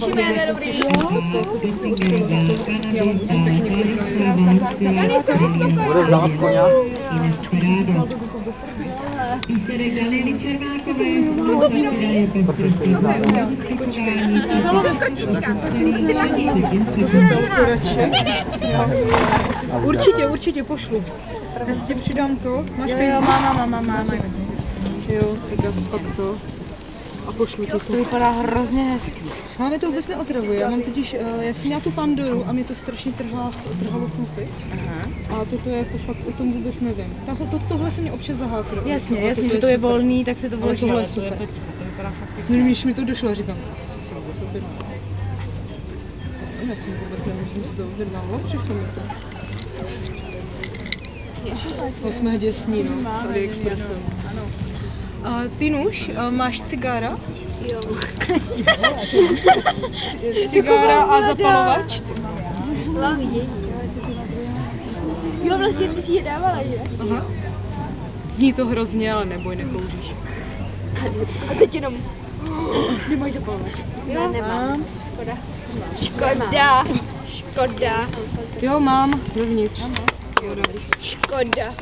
Dobrý. Bude znát koně? Výsledek Daliny Červákové. Určitě, určitě pošlu. Já si tě přidám to. Máš Jo, jo, mám, mám, mám, mám. Jo, tak já si pak to. A pošlu ti To to. vypadá hrozně hezky. Máme to vůbec neotravuje. Já mám totiž, eh, já jsem měla tu Pandoru a mě to strašně trhá, trhalo chlupy. A toto je jako fakt, o tom vůbec nevím. Tahle, to, tohle se mě občas zahátruje. Jasně, Tohle, jasně, že to je super. volný, tak se to vloží. tohle je super. pecka, to vypadá fakt pěkně. No, když mi to došlo, říkám, to si si vůbec objednala. Já jsem vůbec nevím, že jsem si to objednala, přišlo mi to. Jsme děsní, no, s AliExpressem. Ano. Nůž, a máš cigára? Jo. Cigára a zapalovač? Jo, vlastně ty si je dávala, že? Aha. Zní to hrozně, ale neboj, nekouříš. A teď jenom... Nemáš zapalovač. Jo, nemám. Škoda. Škoda. Škoda. Jo, mám, dovnitř. Jo, dobrý. Škoda.